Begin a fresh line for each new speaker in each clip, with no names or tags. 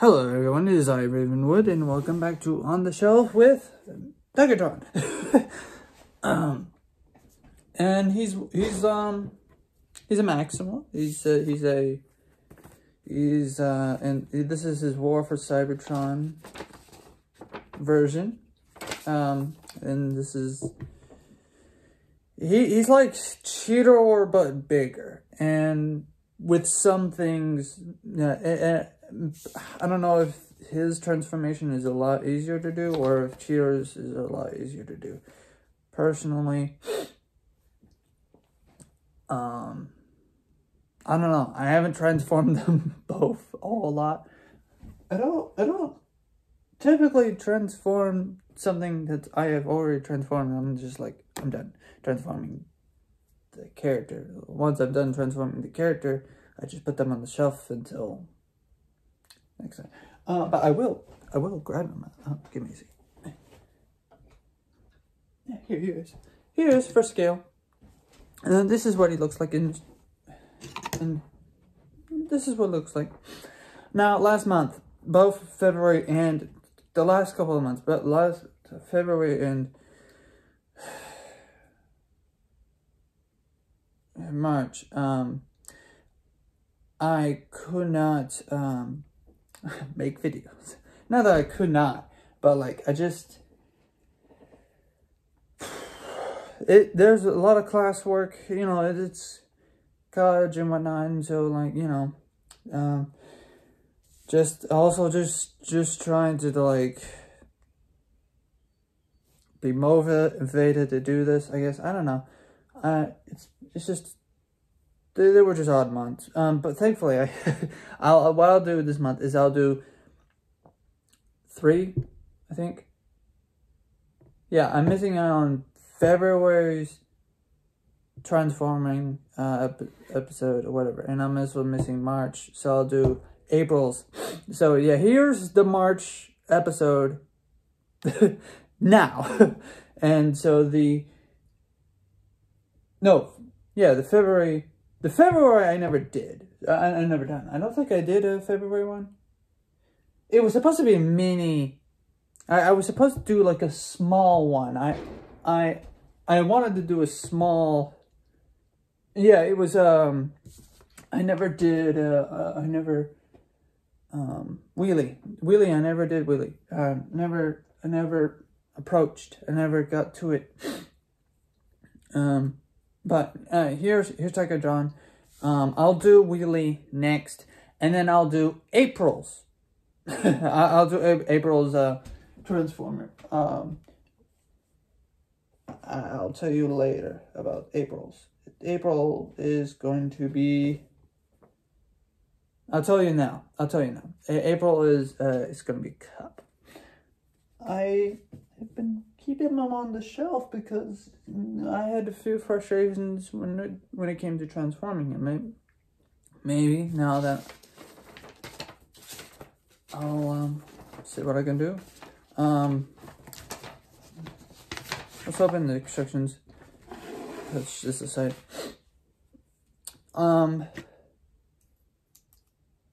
Hello everyone, it is I, Ravenwood, and welcome back to On the Shelf with Tigertron. um, and he's, he's, um, he's a Maximal. He's, uh, he's a, he's, uh, and this is his War for Cybertron version. Um, and this is, he, he's like Cheetor, but bigger. And with some things, uh, I don't know if his transformation is a lot easier to do or if Cheetor's is a lot easier to do. Personally, um, I don't know. I haven't transformed them both a lot. I don't, I don't typically transform something that I have already transformed. I'm just like, I'm done transforming the character. Once I'm done transforming the character, I just put them on the shelf until next time. Uh, but I will, I will grab them. Oh, give me a seat. Yeah, here he is. Here is for scale. And then this is what he looks like in, and this is what looks like. Now, last month, both February and the last couple of months, but last February and March, um, I could not, um, make videos. Not that I could not, but like I just it there's a lot of classwork, you know, it, it's college and whatnot, and so like, you know, um just also just just trying to like be motivated to do this, I guess. I don't know. Uh it's it's just they, they were just odd months. Um, but thankfully, I, I'll what I'll do this month is I'll do three, I think. Yeah, I'm missing out on February's transforming uh, ep episode or whatever, and I'm also missing March, so I'll do April's. So yeah, here's the March episode now, and so the no, yeah, the February the February I never did. I, I never done. I don't think I did a February one. It was supposed to be a mini. I, I was supposed to do like a small one. I I I wanted to do a small. Yeah, it was. Um, I never did. Uh, uh I never. Um, wheelie, wheelie. I never did wheelie. Uh, never. I never approached. I never got to it. Um, but uh, here's here's Tigertron. Um, I'll do Wheelie next, and then I'll do April's. I'll do April's uh, Transformer. Um, I'll tell you later about April's. April is going to be. I'll tell you now. I'll tell you now. April is uh, it's going to be Kup. I have been keeping them on the shelf because I had a few frustrations when it, when it came to transforming him. Maybe, maybe now that I'll um, see what I can do. Um, let's open the instructions. That's just a site. Um,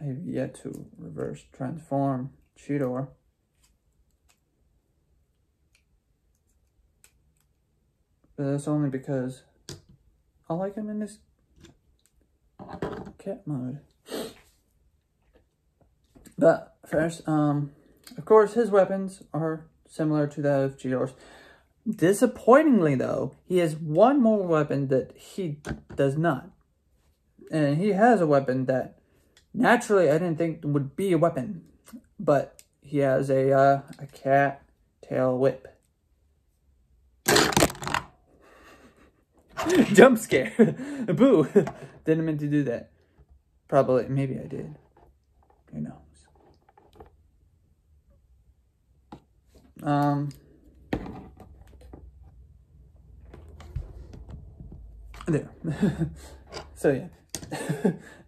I have yet to reverse transform Cheetor. But that's only because I like him in this cat mode. But first, um, of course, his weapons are similar to that of Cheetor's. Disappointingly, though, he has one more weapon that he does not. And he has a weapon that naturally I didn't think would be a weapon. But he has a, uh, a cat tail whip. Jump scare. Boo. Didn't mean to do that. Probably, maybe I did. Who knows? Um. There. so yeah,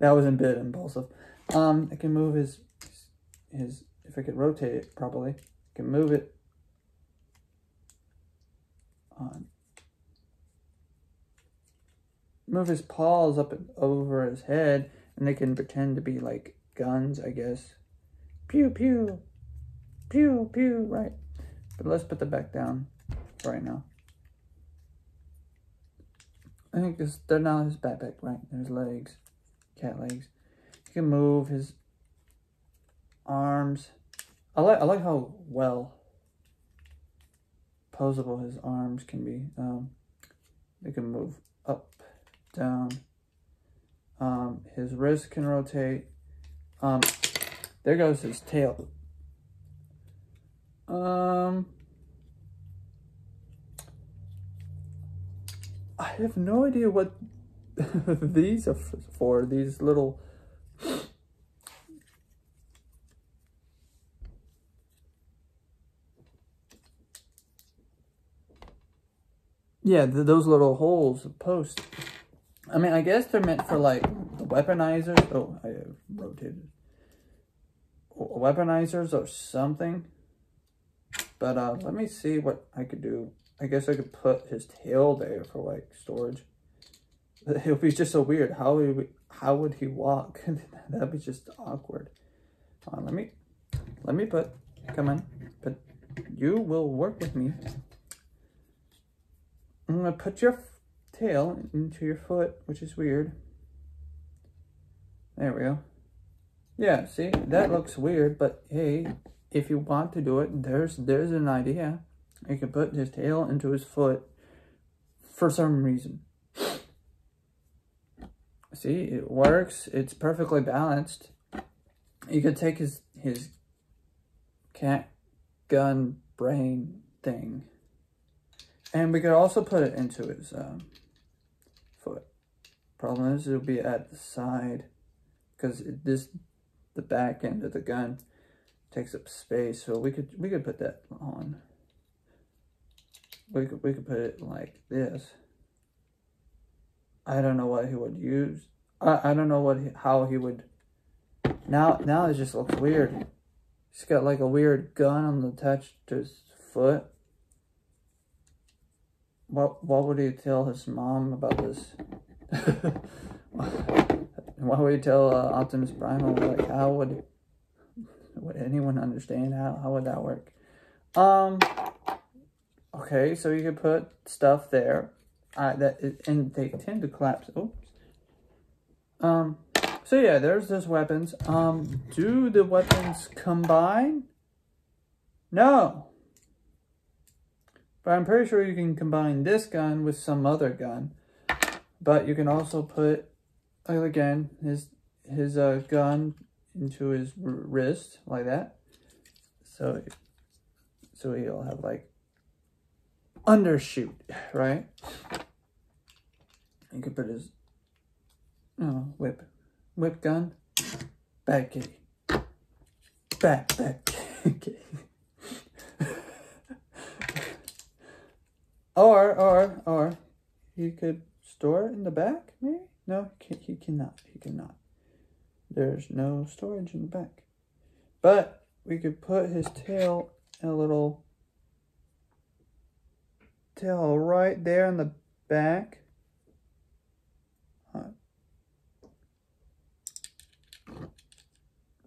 that was a bit impulsive. Um, I can move his, his, if I could rotate it properly, I can move it on move his paws up and over his head and they can pretend to be like guns, I guess. Pew, pew. Pew, pew, right. But let's put the back down right now. I think this, they're not his backpack, right? There's legs, cat legs. He can move his arms. I like I like how well posable his arms can be. Um, they can move down. Um, his wrist can rotate. Um, there goes his tail. Um, I have no idea what these are for. These little Yeah, th those little holes, post. I mean, I guess they're meant for like weaponizers. Oh, I rotated. Weaponizers or something. But uh, let me see what I could do. I guess I could put his tail there for like storage. It would be just so weird. How would we, how would he walk? That'd be just awkward. On, let me let me put come on. But you will work with me. I'm gonna put your tail into your foot, which is weird. There we go. Yeah, see, that looks weird, but hey, if you want to do it, there's there's an idea. You can put his tail into his foot for some reason. See, it works. It's perfectly balanced. You could take his his cat gun brain thing and we could also put it into his foot. Problem is, it'll be at the side because this, the back end of the gun, takes up space. So we could we could put that on. We could we could put it like this. I don't know what he would use. I I don't know what he, how he would. Now now it just looks weird. He's got like a weird gun on the attached to his foot. What what would he tell his mom about this? Why would you tell uh, Optimus Primal? Like, how would would anyone understand how how would that work? Um. Okay, so you could put stuff there. Uh, that and they tend to collapse. Oops. Um. So yeah, there's those weapons. Um. Do the weapons combine? No. But I'm pretty sure you can combine this gun with some other gun. But you can also put, again, his his uh, gun into his wrist like that. So, so he'll have like undershoot, right? You can put his oh, whip, whip gun, back kitty, back, back kitty. Or, or, or, you could store in the back, maybe? No, he, he cannot. He cannot. There's no storage in the back. But we could put his tail a little tail right there in the back.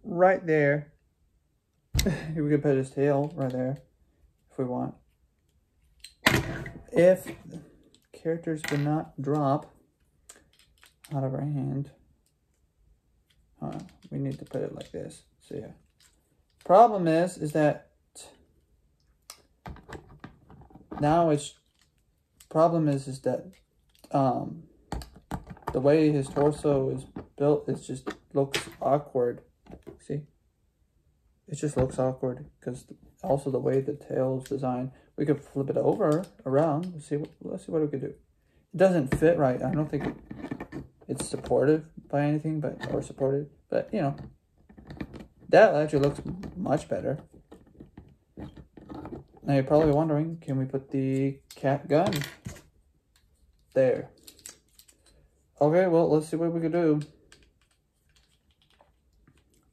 Right there. we could put his tail right there if we want if characters do not drop out of our hand, uh, we need to put it like this. So yeah. Problem is, is that now it's problem is is that um the way his torso is built it just looks awkward see it just looks awkward because also the way the tail is designed we could flip it over around. Let's see. What, let's see what we could do. It doesn't fit right. I don't think it's supportive by anything, but or supported. But you know, that actually looks much better. Now you're probably wondering, can we put the cat gun there? Okay, well, let's see what we can do.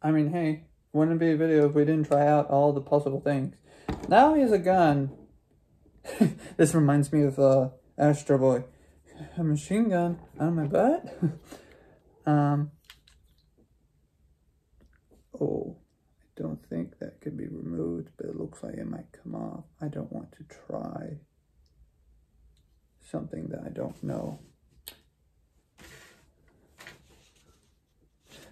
I mean, hey, wouldn't it be a video if we didn't try out all the possible things? Now he has a gun this reminds me of uh, Astro Boy. A machine gun on my butt. um. Oh, I don't think that could be removed, but it looks like it might come off. I don't want to try something that I don't know.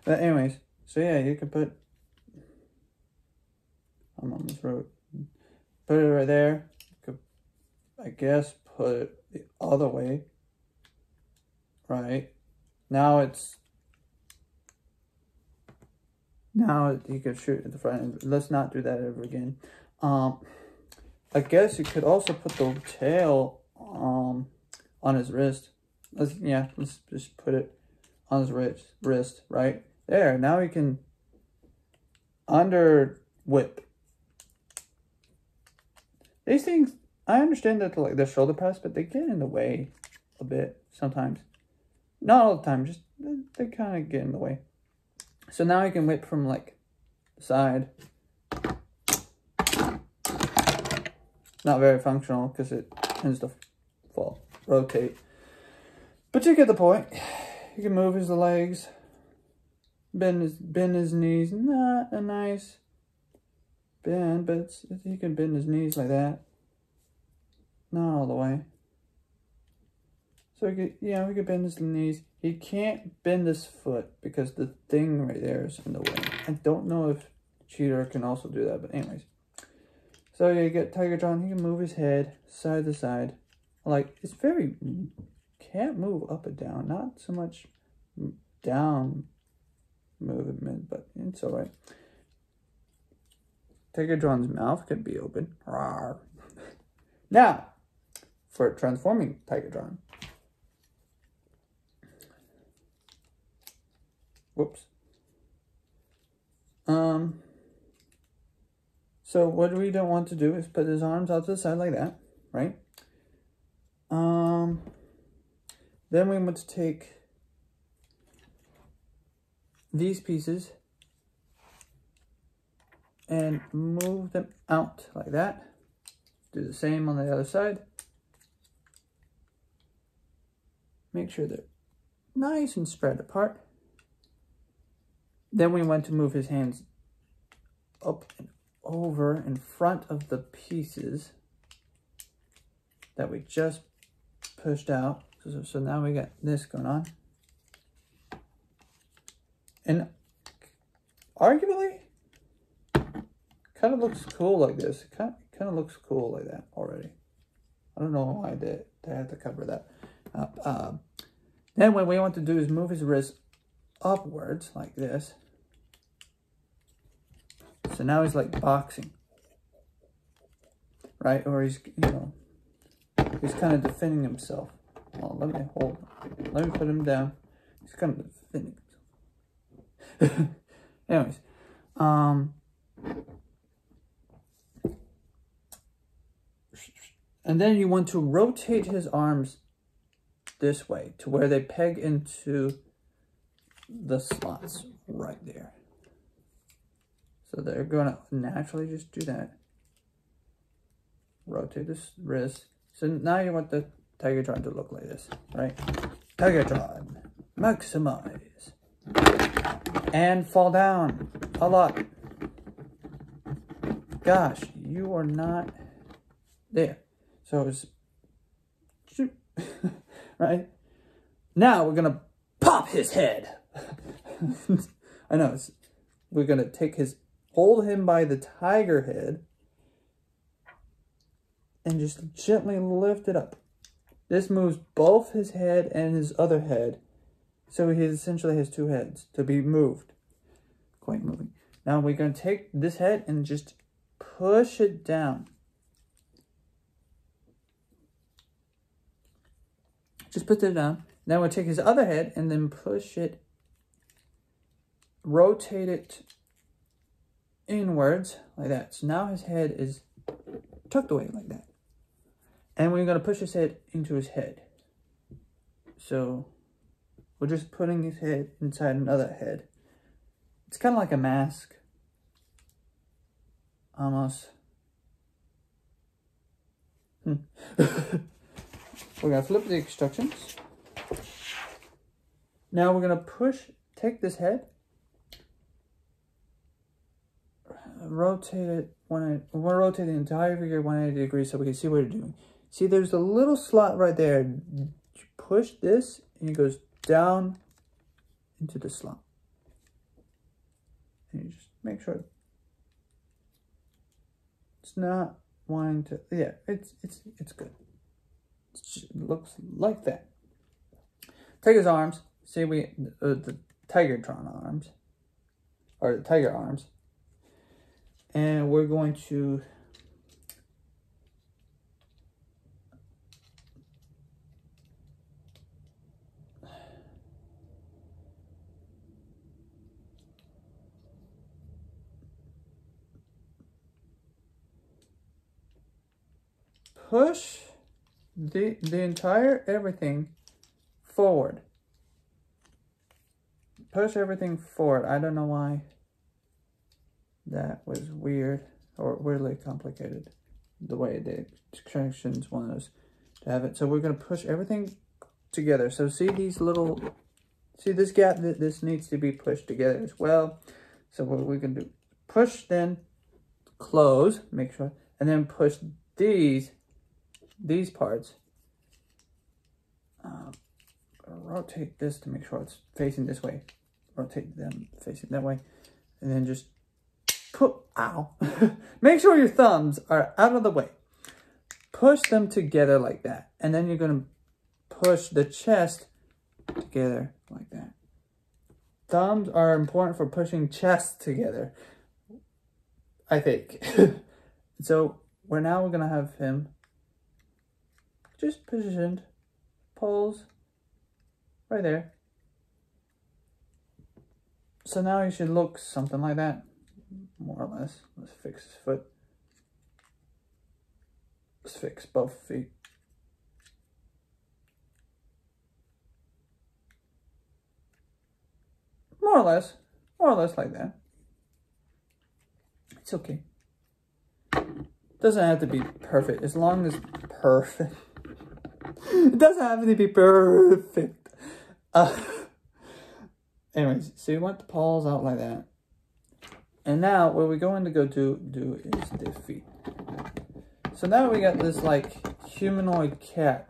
But anyways, so yeah, you can put, I'm on this road, put it right there. I guess, put it the other way. Right. Now it's now you can shoot at the front end. Let's not do that ever again. Um, I guess you could also put the tail um, on his wrist. Let's yeah, let's just put it on his wrist, wrist right there. Now we can under whip. These things, I understand that like the shoulder pads, but they get in the way a bit sometimes. Not all the time, just they, kind of get in the way. So now I can whip from like the side. Not very functional because it tends to fall, rotate. But you get the point. You can move his legs, bend his bend his knees. Not a nice bend, but he can bend his knees like that. Not all the way. So, could, yeah, we could bend his knees. He can't bend his foot because the thing right there is in the way. I don't know if Cheetor can also do that, but anyways. So you get Tigertron, he can move his head side to side. Like, it's very, can't move up and down. Not so much down movement, but it's alright. Tigertron's mouth could be open. Rawr. Now, for transforming Tigertron. Whoops. Um, so what we don't want to do is put his arms out to the side like that, right? Um, then we want to take these pieces and move them out like that. Do the same on the other side. Make sure they're nice and spread apart. Then we want to move his hands up and over in front of the pieces that we just pushed out. So, so now we got this going on. And arguably, kind of looks cool like this. It kind of, kind of looks cool like that already. I don't know why they, they had to cover that up. Then what we want to do is move his wrist upwards like this. So now he's like boxing. Right? Or he's, you know, he's kind of defending himself. Oh, let me hold. Let me put him down. He's kind of defending himself. Anyways. Um. And then you want to rotate his arms this way to where they peg into the slots right there. So they're going to naturally just do that. Rotate this wrist. So now you want the Tigertron to look like this, right? Tigertron, maximize. And fall down a lot. Gosh, you are not there. So it's, right? Now we're to pop his head. I know, we're to take his hold him by the tiger head and just gently lift it up. This moves both his head and his other head. So he essentially has two heads to be moved. Quite moving. Now we're to take this head and just push it down. Just put it down. Now we'll take his other head and then push it, rotate it inwards like that. So now his head is tucked away like that. And we're going to push his head into his head. So we're just putting his head inside another head. It's kind of like a mask. Almost. Hmm. we're to flip the instructions. Now we're going to push, take this head rotate it one. We'll rotate the entire figure 180 degrees so we can see what you're doing. See, there's a little slot right there. You push this, and it goes down into the slot. And you just make sure it's not wanting to. Yeah, it's it's it's good. Looks like that. Take his arms. See, we uh, the Tigertron arms, or the tiger arms, and we're going to push the the entire everything forward push everything forward. I don't know why that was weird or weirdly complicated the way the instructions want us to have it. So we're going to push everything together. So see these little, see this gap, this needs to be pushed together as well. So what we're going to do, push then close, make sure, and then push these, these parts. Um, rotate this to make sure it's facing this way rotate them facing that way. And then just put, ow. Make sure your thumbs are out of the way. Push them together like that. And then you're going to push the chest together like that. Thumbs are important for pushing chest together. I think. so we're now we're gonna have him just positioned, poles right there. So now he should look something like that, more or less. Let's fix his foot. Let's fix both feet. More or less, more or less like that. It's okay. Doesn't have to be perfect, as long as perfect. It doesn't have to be perfect. Uh, Anyways, so you want the paws out like that. And now what we're going to go do, do is the feet. So now we got this like humanoid cat.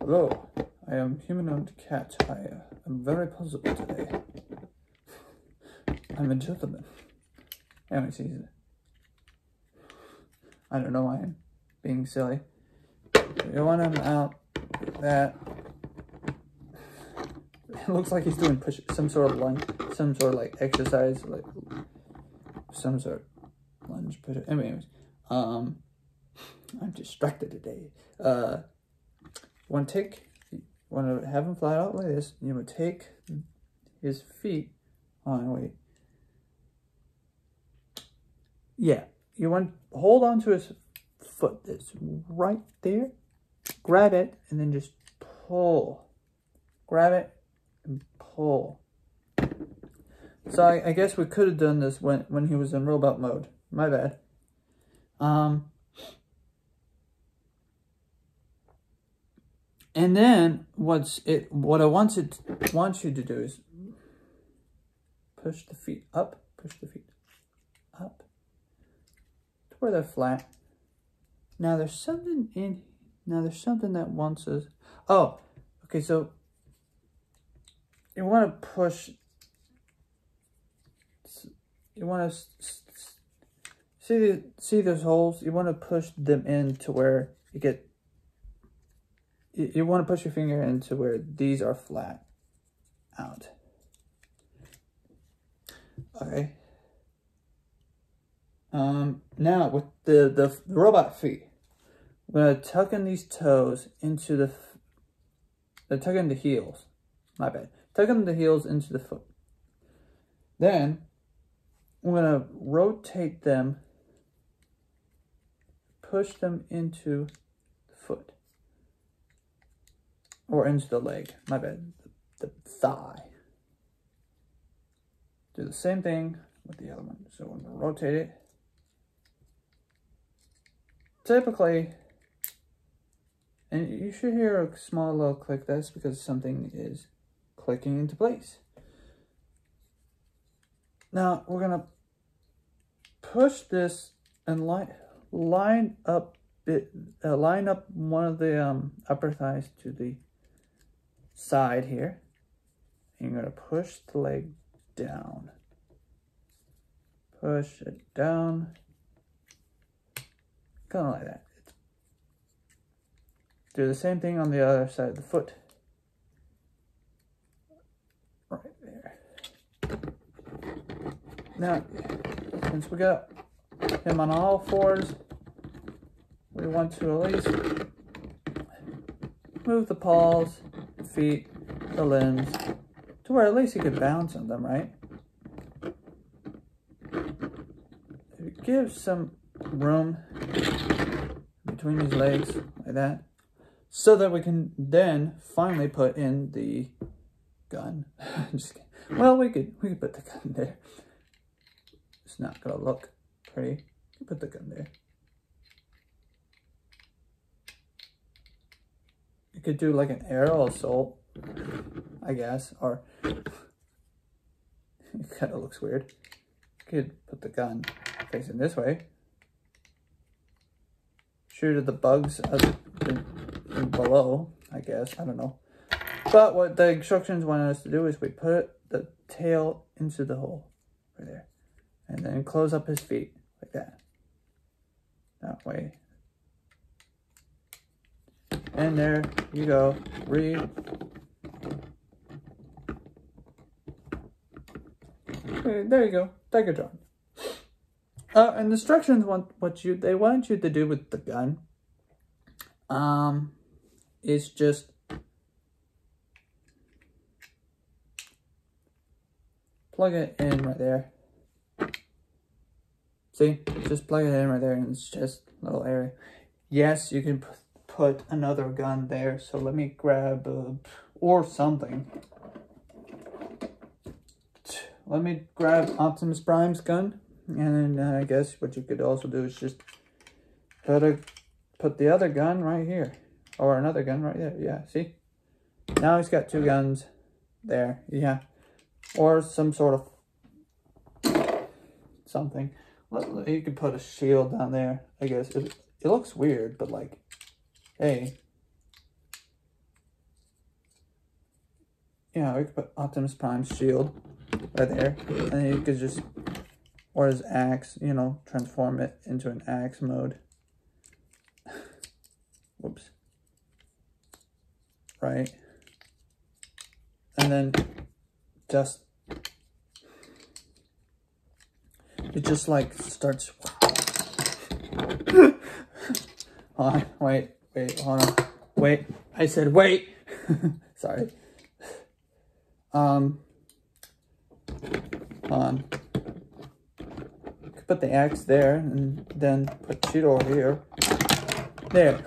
Hello, I am humanoid cat. I am very puzzled today. I'm a gentleman. Anyways, he's, I don't know why I'm being silly. You want him out that. It looks like he's doing push, some sort of lunge, some sort of like exercise, like some sort of lunge push. Anyways, um, I'm distracted today. Uh, one take, want to have him fly out like this. You would take his feet. On wait. Yeah, you want hold on to his foot that's right there. Grab it and then just pull. Grab it and pull. So I, I guess we could have done this when, when he was in robot mode. My bad. Um, and then what's it? What I want it want you to do is push the feet up, push the feet up to where they're flat. Now there's something in. Now there's something that wants us. Oh, okay. So you want to push, you want to see the, see those holes, you want to push them in to where you get, you, you want to push your finger into where these are flat out. Okay. Um, now with the, the, the robot feet, I'm going to tuck in these toes into the, the uh, tuck in the heels. My bad Tuck in the heels into the foot. Then I'm going to rotate them, push them into the foot or into the leg, my bad, the, the thigh. Do the same thing with the other one. So I'm going to rotate it. Typically, and you should hear a small little click. That's because something is clicking into place. Now we're gonna push this and line line up it uh, line up one of the um, upper thighs to the side here. And you're gonna push the leg down. Push it down. Kind of like that. Do the same thing on the other side of the foot. Right there. Now, since we got him on all fours, we want to at least move the paws, feet, the limbs, to where at least he could bounce on them, right? It gives some room between his legs, like that, so that we can then finally put in the gun. Just kidding. Well, we could we could put the gun there. It's not gonna look pretty. Put the gun there. You could do like an arrow assault, I guess, or it kind of looks weird. You could put the gun facing this way. Shoot at the bugs in below, I guess. I don't know. But what the instructions want us to do is we put the tail into the hole right there. And then close up his feet like that. That way. And there you go. Okay, there you go. Tigertron. Uh, and the instructions want what you they want you to do with the gun. Um, is just plug it in right there. See, just plug it in right there and it's just a little area. Yes, you can put another gun there. So let me grab, or something. Let me grab Optimus Prime's gun. And then uh, I guess what you could also do is just put a, put the other gun right here. Or another gun right there. Yeah, see? Now he's got two guns there. Yeah. Or some sort of something. You could put a shield down there, I guess. It, it looks weird, but like, hey. Yeah, we could put Optimus Prime's shield right there. And then you could just, or his axe, you know, transform it into an axe mode. Whoops. Right. And then just it just like starts hold on wait wait hold on. Wait i said wait. Sorry. Um hold on. Put the axe there and then put Cheetor here. There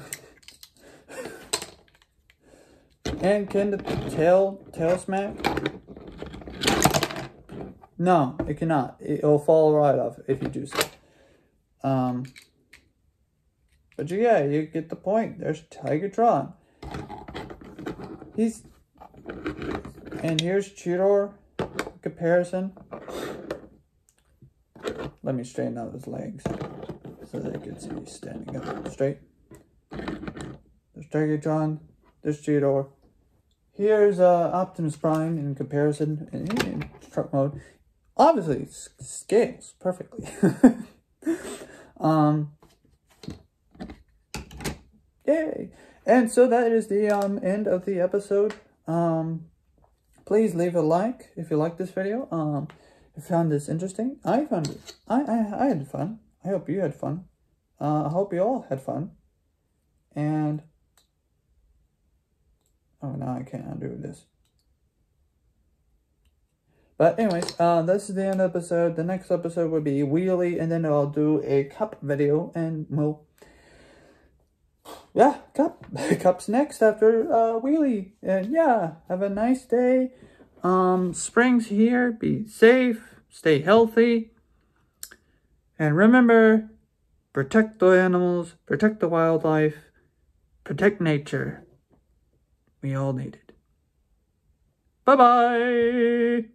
and can the tail tail smack no, it cannot. It'll fall right off if you do so. Um, but yeah, you get the point. There's Tigertron. He's... And here's Cheetor comparison. Let me straighten out his legs so you can see he's standing up straight. There's Tigertron. There's Cheetor. Here's uh, Optimus Prime in comparison in, in truck mode obviously scales perfectly. um, yay! And so that is the um, end of the episode. Um, please leave a like if you like this video. Um, if you found this interesting, I found it. I, I, I had fun. I hope you had fun. Uh, I hope you all had fun. And, oh, now I can't undo this. But anyways, uh, this is the end of the episode. The next episode will be Wheelie, and then I'll do a Kup video, and we'll, yeah, Kup. Kup's next after uh, Wheelie. And yeah, have a nice day. Um, spring's here. Be safe. Stay healthy. And remember, protect the animals, protect the wildlife, protect nature. We all need it. Bye-bye.